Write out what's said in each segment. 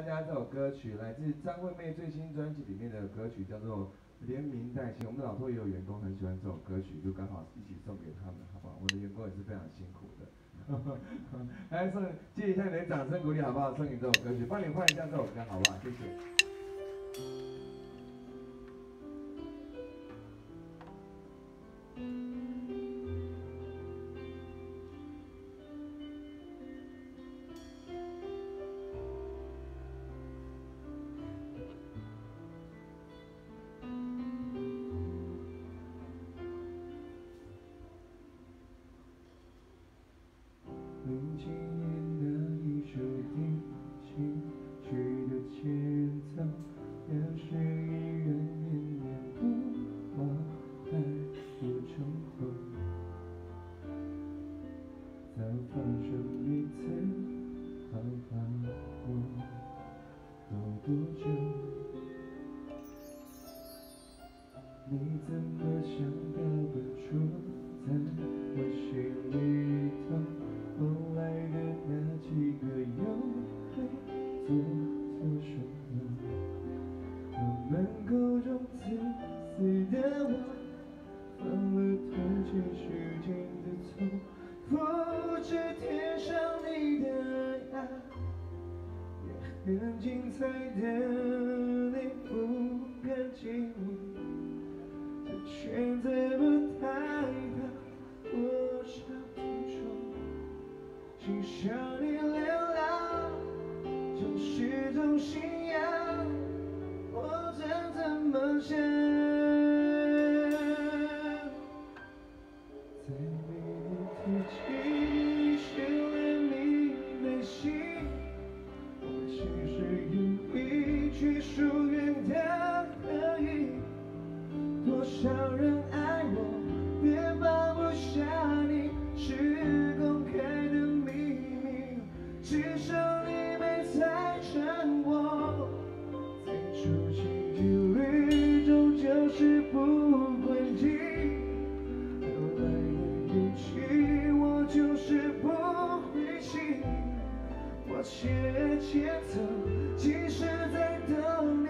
大家这首歌曲来自张惠妹最新专辑里面的歌曲，叫做《连名带姓》。我们老托也有员工很喜欢这首歌曲，就刚好一起送给他们，好不好？我的员工也是非常辛苦的。来送，借一下你的掌声鼓励，好不好？送你这首歌曲，帮你换一下这首歌，好不好？谢谢。你怎么想到本住在我心里头？后来的那几个又会做错什么？我们口中自私的我，犯了偷窃时间的错，复制贴上你的爱，也很精彩的你不敢亲处心积虑终究是不关己。后来的勇气，我就是不灰心。我且且走，其实在等你，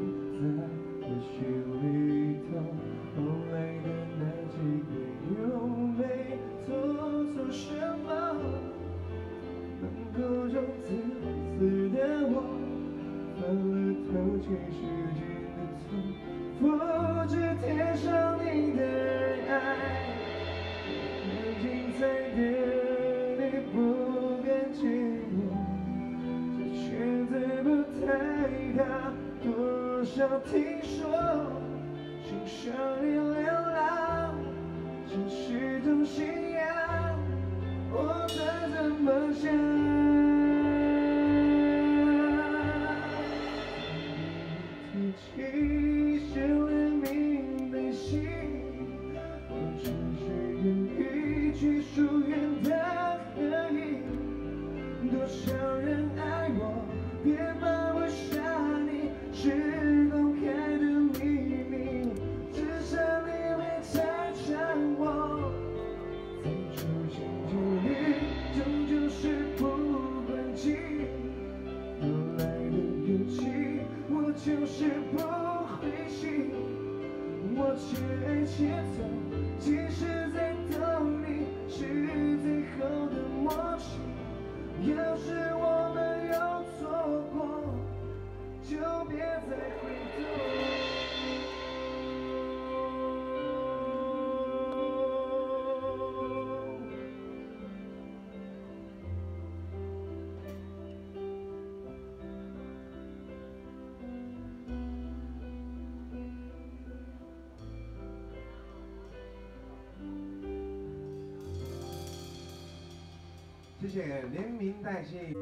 偷窃虚情的错，复制贴上你的爱，很精彩的你不敢亲我。这圈子不太大，多少听说，欣赏你流浪，这是种信就是不灰心。我且且走，谢谢连名带姓。